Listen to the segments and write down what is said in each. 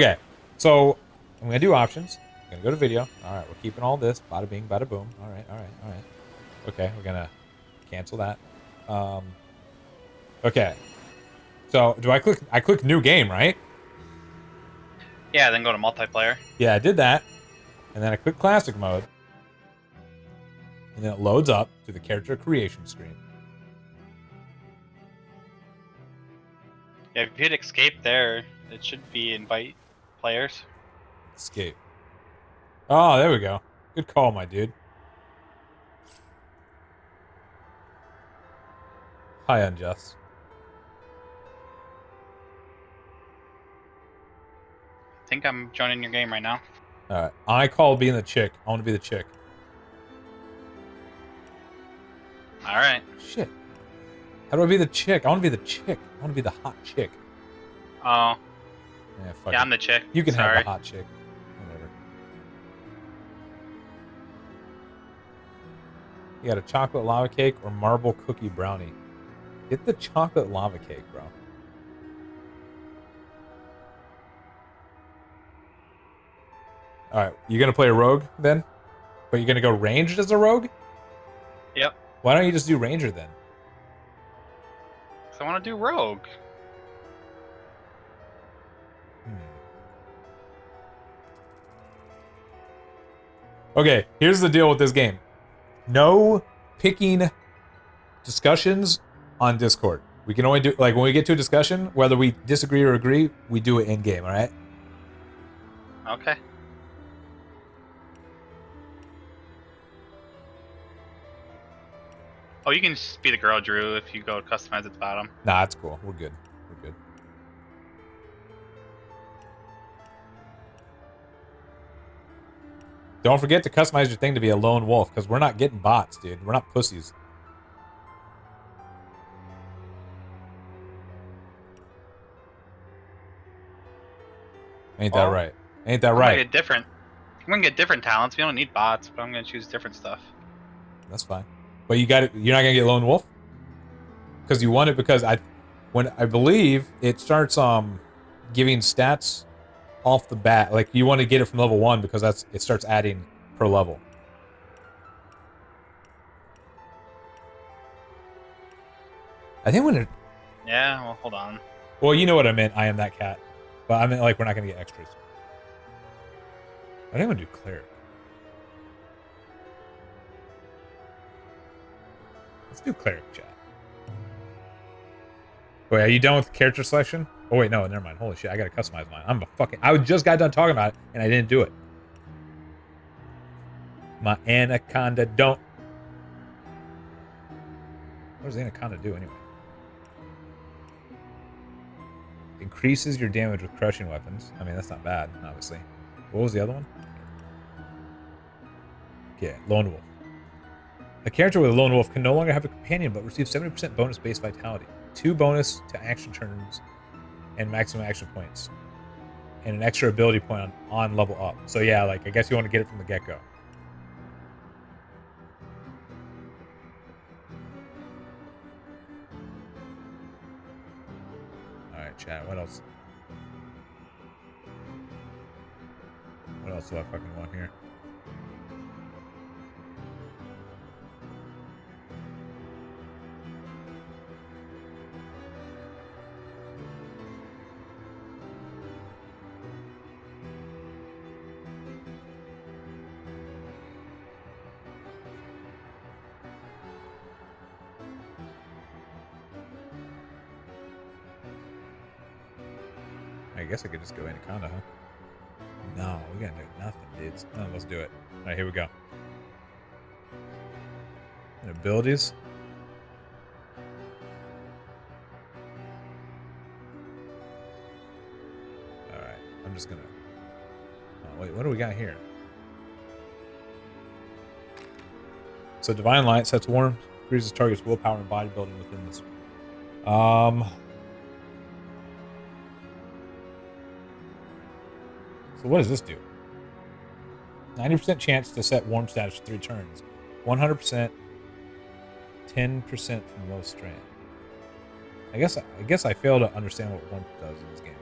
Okay, so I'm gonna do options. I'm gonna go to video. All right, we're keeping all this. Bada bing, bada boom. All right, all right, all right. Okay, we're gonna cancel that. Um, okay. So do I click? I click new game, right? Yeah, then go to multiplayer. Yeah, I did that, and then I click classic mode, and then it loads up to the character creation screen. Yeah, if you hit escape there, it should be invite players. Escape. Oh, there we go. Good call, my dude. Hi, Unjust. I think I'm joining your game right now. Alright. I call being the chick. I want to be the chick. All right. Shit. How do I be the chick? I want to be the chick. I want to be the hot chick. Oh, Yeah, fuck yeah, it. I'm the chick. You can Sorry. have the hot chick. Whatever. You got a chocolate lava cake or marble cookie brownie? Get the chocolate lava cake, bro. Alright, you gonna play a rogue then? But you're gonna go ranged as a rogue? Yep. Why don't you just do ranger then? 'Cause I want to do rogue. Okay, here's the deal with this game. No picking discussions on Discord. We can only do like when we get to a discussion, whether we disagree or agree, we do it in game, all right? Okay. Oh, you can just be the girl, Drew, if you go customize at the bottom. Nah, that's cool. We're good. Don't forget to customize your thing to be a lone wolf, because we're not getting bots, dude. We're not pussies. Ain't that right? Ain't that I'm right? get different. I'm gonna get different talents. We don't need bots, but I'm gonna choose different stuff. That's fine. But you got it. You're not gonna get lone wolf because you want it because I, when I believe it starts um giving stats off the bat. Like you want to get it from level one because that's it starts adding per level. I think when it. Yeah. Well, hold on. Well, you know what I meant. I am that cat, but I meant like we're not gonna get extras. I think I'm gonna do cleric. Let's do cleric chat. Wait, are you done with character selection? Oh wait, no, never mind. Holy shit, I gotta customize mine. I'm a fucking. I just got done talking about it and I didn't do it. My anaconda don't. What does anaconda do anyway? Increases your damage with crushing weapons. I mean, that's not bad, obviously. What was the other one? Yeah, lone wolf. A character with a lone wolf can no longer have a companion, but receives 70% bonus base vitality, two bonus to action turns, and maximum action points, and an extra ability point on, on level up. So yeah, like I guess you want to get it from the get go. All right, chat. What else? What else do I fucking want here? I guess I could just go Anaconda, huh? No, we gotta do nothing, dudes. No, let's do it. All right, here we go. And abilities. All right, I'm just gonna. Oh, wait, what do we got here? So divine light sets warm, increases target's willpower and bodybuilding within this. Um, So what does this do? 90% chance to set warm status for three turns. 100%, 10% from low strand. I guess I guess I fail to understand what warmth does in this game.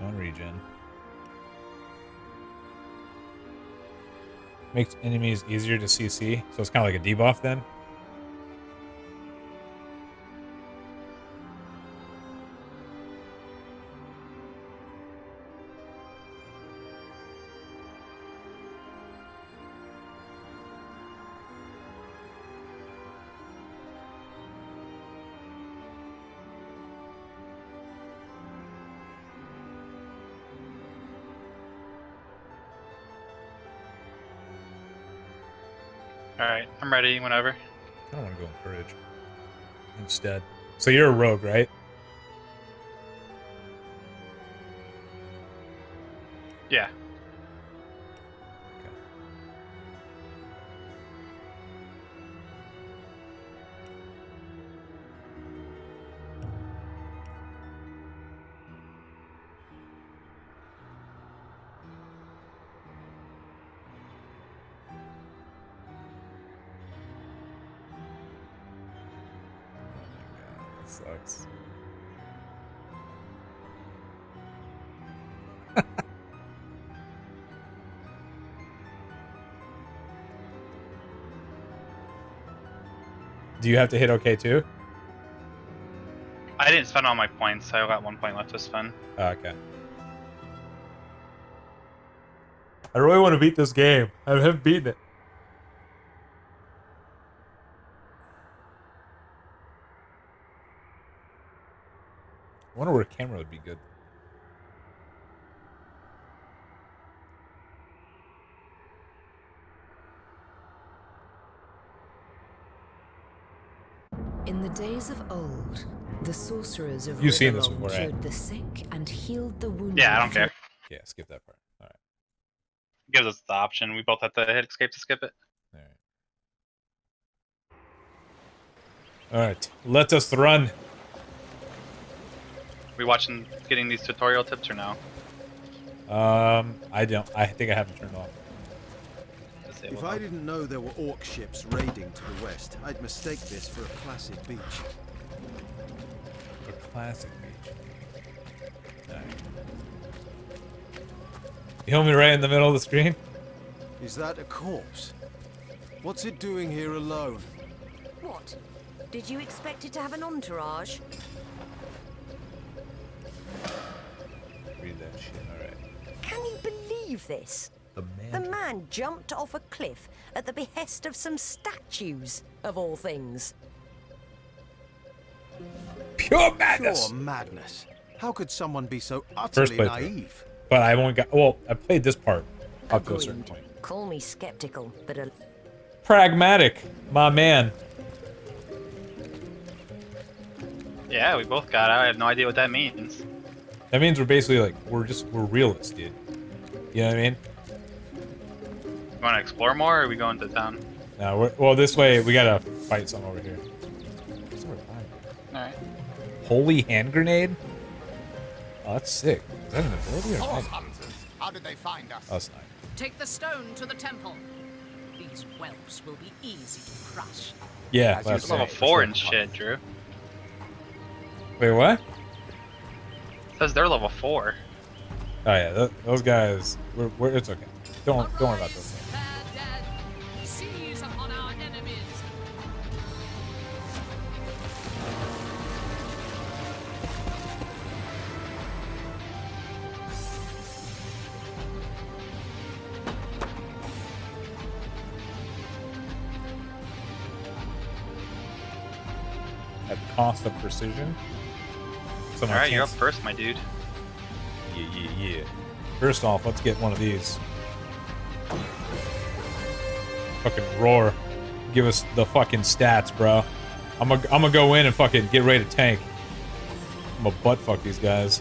On regen. Makes enemies easier to CC, so it's kind of like a debuff then. Alright, I'm ready whenever. I don't want to go encourage instead. So you're a rogue, right? Do you have to hit OK too? I didn't spend all my points. I got one point left to spend. Oh, okay. I really want to beat this game. I haven't beaten it. I wonder where a camera would be good. In the days of old, the sorcerers of You've seen this before, right? cured the sick and healed the wounded. Yeah, I don't care. Yeah, skip that part. All right. It gives us the option. We both have to hit escape to skip it. All right. All right. Let us run. We watching getting these tutorial tips or no? Um, I don't. I think I haven't turned off. Disable If I them. didn't know there were orc ships raiding to the west, I'd mistake this for a classic beach. A classic beach. Alright. You hold me right in the middle of the screen? Is that a corpse? What's it doing here alone? What? Did you expect it to have an entourage? Read that shit. Alright. Can you believe this? The The man. man jumped off a cliff at the behest of some statues, of all things. Pure madness! Pure madness. How could someone be so First utterly playthrough. naive? But I only got. Well, I played this part up to a certain point. Call me skeptical, but a Pragmatic, my man. Yeah, we both got it. I have no idea what that means. That means we're basically like, we're just, we're realists, dude. You know what I mean? You want to explore more, or are we going to town? No, we're, well, this way, we gotta fight some over here. What's number five? All right. Holy hand grenade? Oh, that's sick. Is that an ability or Horse not? hunters, how did they find us? Oh, that's not. Take the stone to the temple. These whelps will be easy to crush. Yeah, As that's usual. Level right. four and shit, Drew. Wait, what? It says they're level four. Oh yeah, th- those guys. We're, we're, it's okay. Don't don't worry about those things. They're dead. Seize upon our enemies. At cost of precision. All right, you're up first, my dude. Yeah, yeah, yeah. First off, let's get one of these. Fucking roar. Give us the fucking stats, bro. I'm gonna I'm go in and fucking get ready to tank. I'm gonna butt fuck these guys.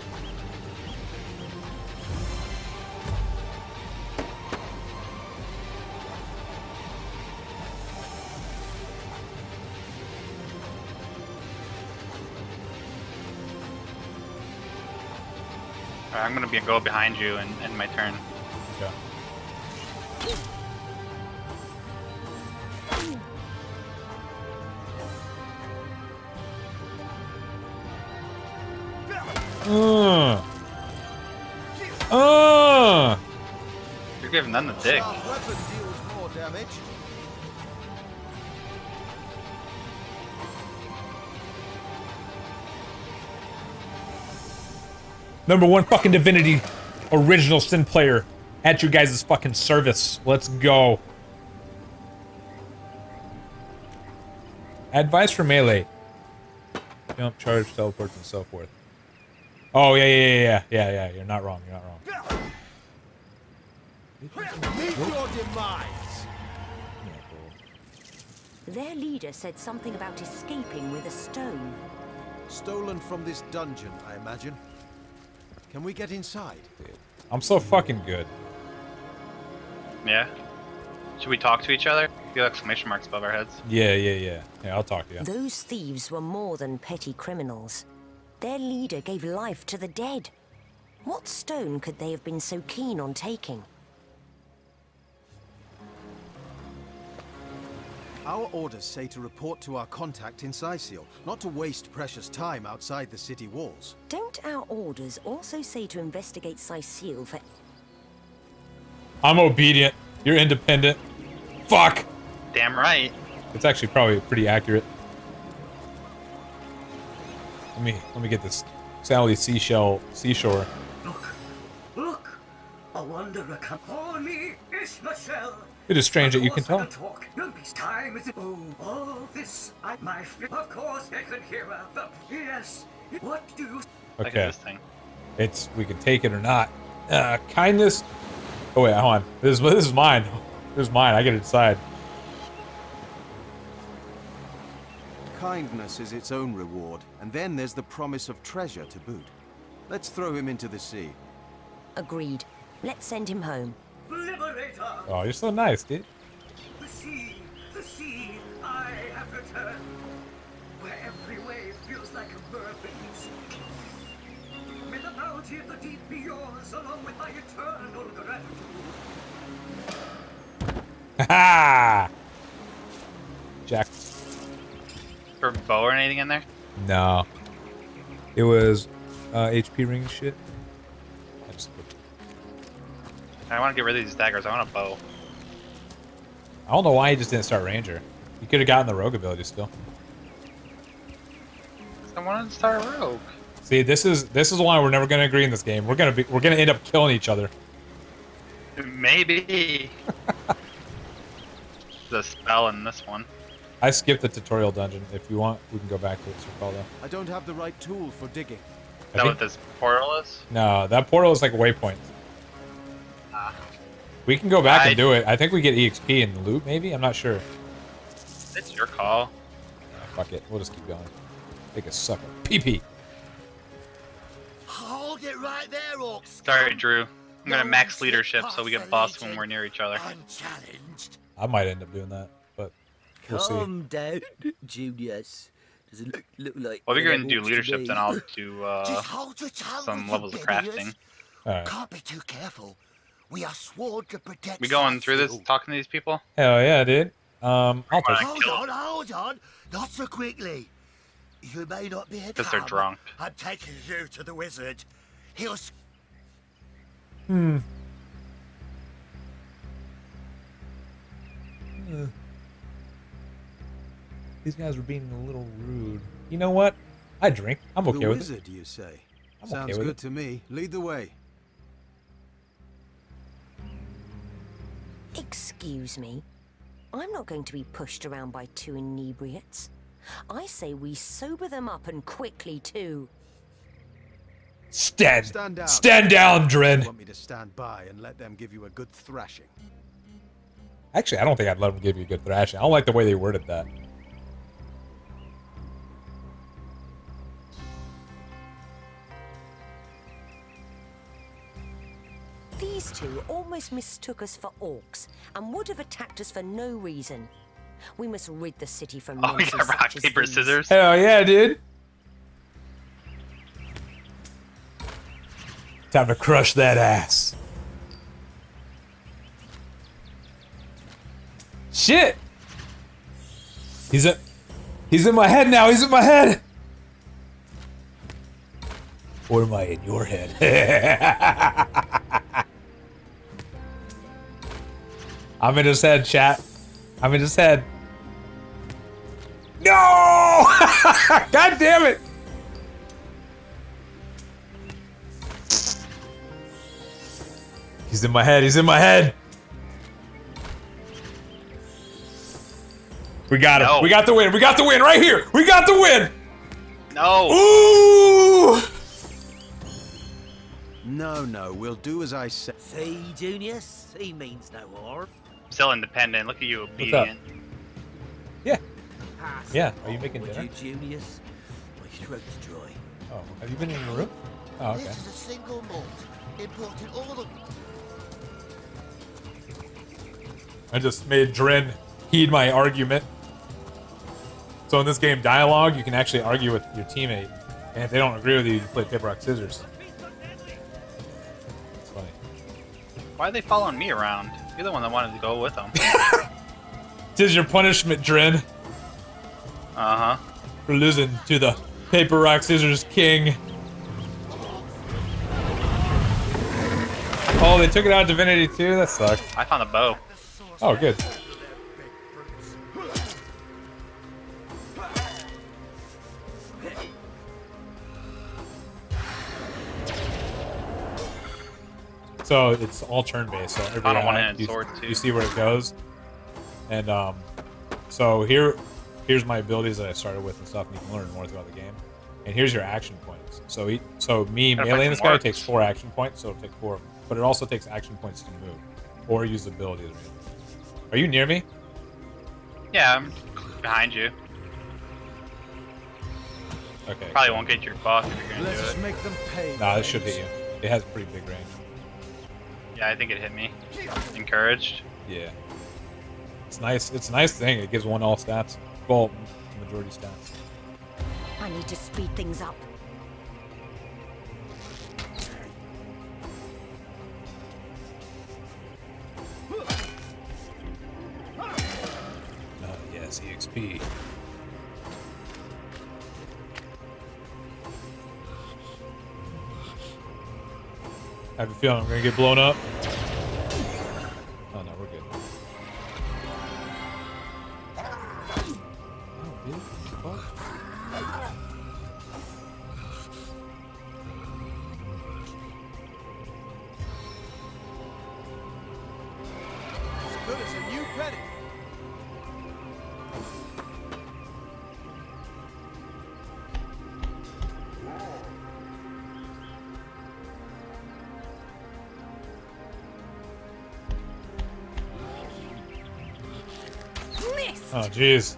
I'm gonna be go behind you in, end my turn. You're giving them the dick. Number one fucking divinity, original sin player, at your guys' fucking service. Let's go. Advice for melee. Jump, charge, teleport, and so forth. Oh yeah, yeah, yeah, yeah, yeah, yeah. You're not wrong. You're not wrong. Meet your demise. Their leader said something about escaping with a stone. Stolen from this dungeon, I imagine. Can we get inside? I'm so fucking good. Yeah. Should we talk to each other? Feel exclamation marks above our heads. Yeah, yeah, yeah. Yeah, I'll talk to you. Those thieves were more than petty criminals. Their leader gave life to the dead. What stone could they have been so keen on taking? Our orders say to report to our contact in Cyseal, not to waste precious time outside the city walls. Don't our orders also say to investigate Cyseal for I'm obedient. You're independent. Fuck. Damn right. It's actually probably pretty accurate. Let me let me get this Sally seashell seashore. Look, look! A wanderer come. Call me Ishmael. It is strange that you can tell. Talk. This time is oh, all this. I, my, of course they can hear her. But yes, what do you? Look Okay. this thing. It's we can take it or not. Uh, kindness. Oh wait, hold on. This is this is mine. This is mine. I get to decide. Kindness is its own reward, and then there's the promise of treasure to boot. Let's throw him into the sea. agreed. Let's send him home. Liberator! Oh, you're so nice, dude. The sea, the sea, I have returned. Where every wave feels like a mermaid's. May the bounty of the deep be yours, along with my eternal gratitude. Ha Jack. For bow or anything in there? No. It was uh, HP ring shit. I want to get rid of these daggers. I want a bow. I don't know why he just didn't start ranger. You could have gotten the rogue ability still. I wanted to start rogue. See, this is this is why we're never gonna agree in this game. We're gonna be we're gonna end up killing each other. Maybe. the spell in this one. I skipped the tutorial dungeon. If you want, we can go back to it, Sir Caldo. I don't have the right tool for digging. Is I that what this portal is? No, that portal is like a waypoint. We can go back I- and do it. I think we get EXP and loot, maybe? I'm not sure. It's your call. Ah, fuck it. We'll just keep going. Take a sucker. PP. Hold it right there, Orcs. Sorry, Drew. I'm gonna max leadership so we get past boss when we're near each other. Unchallenged. I might end up doing that, but we'll see. Calm down, Junius. Does it look, look like? Well, if you're gonna do walks to leadership, then I'll do uh, hold your tongue some levels of crafting. Alright. Can't be too careful. We are sworn to protect. We going through this, talking to these people? Hell yeah, dude. Um, I'll take Hold kill- on, hold on. Not so quickly. You may not be Because they're drunk. I'm taking you to the wizard. He'll s- Hmm. These guys were being a little rude. You know what? I drink. I'm okay the with wizard, it. you say? I'm Sounds okay with good it. to me. Lead the way. Excuse me. I'm not going to be pushed around by two inebriates. I say we sober them up and quickly too. Stand. Stand down. Stand down, You Dren. want me to stand by and let them give you a good thrashing? Actually, I don't think I'd let them give you a good thrashing. I don't like the way they worded that. These two almost mistook us for orcs and would have attacked us for no reason. We must rid the city from Oh, we monsters got rock, paper, these. scissors. Hell yeah, dude. Time to crush that ass. Shit. He's in. He's in my head now. He's in my head. Or am I in your head? I'm in his head, chat. I'm in his head. No! God damn it! He's in my head. He's in my head. We got him. No. We got the win. We got the win right here. We got the win. No. Ooh! No, no, we'll do as I say. See, Junius? He means no harm. Still independent. Look at you, What's up? obedient. Yeah. Yeah, are you on, making would dinner? you, Junius? My throat's dry. Oh, have you been in your room? Oh, okay. This is a single malt, imported all the I just made Drin heed my argument. So in this game, dialogue, you can actually argue with your teammate, and if they don't agree with you, you play paper rock scissors. It's funny. Why are they following me around? You're the one that wanted to go with them. Tis your punishment, Drin, uh huh. for losing to the paper rock scissors king. Oh, they took it out of Divinity 2? That sucks. I found a bow. Oh, good. So it's all turn based. So every Found a eye, one-handed you, sword, too. you see where it goes, and um, so here, here's my abilities that I started with and stuff, and you can learn more throughout the game. And here's your action points. So he, so me Gotta meleeing this guy orcs. takes four action points, so it'll take four, but it also takes action points to move or use abilities. Are you near me? Yeah, I'm behind you. Okay. Probably won't get your buck if you're gonna Let do us it. make them pay. Nah, for this should hit you. It has pretty big range. Yeah, I think it hit me. Encouraged. Yeah. It's nice. It's a nice thing. It gives one all stats. Well, majority stats. I need to speed things up. Oh yes, EXP. I have a feeling I'm gonna get blown up. Oh no, we're good. As good as a new penny. Oh jeez.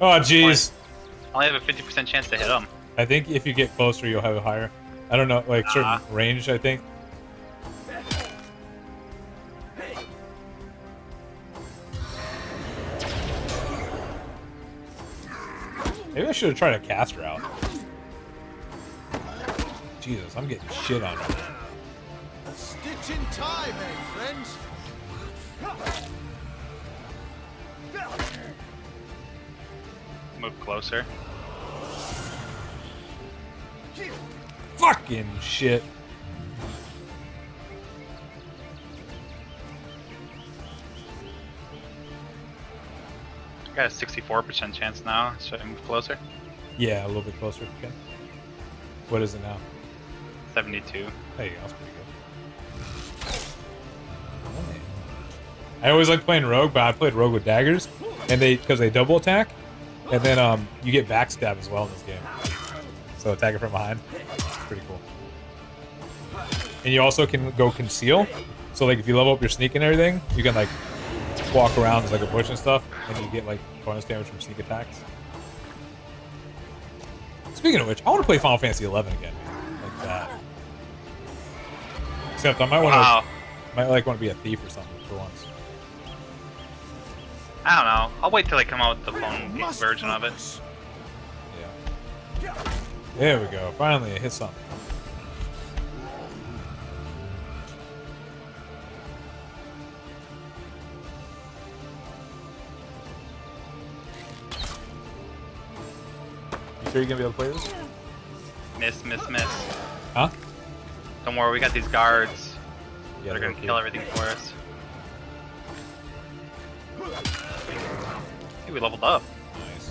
Oh jeez. I only have a 50% chance to hit him. I think if you get closer, you'll have a higher. I don't know, like certain Nah. range. I think. Maybe I should have tried a caster out. Jesus, I'm getting shit on right now. A stitch in time, eh, friends? Move closer. Fucking shit. I got a 64% chance now. Should I move closer? Yeah, a little bit closer. can. What is it now? 72. There you go. That's pretty good. I always like playing rogue, but I played rogue with daggers, and they because they double attack, and then um you get backstab as well in this game. So attacking from behind, it's pretty cool. And you also can go conceal. So like if you level up your sneak and everything, you can like walk around as like a bush and stuff, and you get like bonus damage from sneak attacks. Speaking of which, I want to play Final Fantasy XI again, man. like that. Except I might want to, Wow. might like want to be a thief or something for once. I don't know. I'll wait till they come out with the phone version of it. Yeah. There we go. Finally, it hit something. You sure you're gonna be able to play this? Miss, miss, miss. Huh? Don't worry, we got these guards. Yeah, They're gonna kill everything for us. We leveled up. Nice.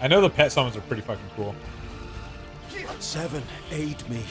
I know the pet summons are pretty fucking cool. Seven, aid me.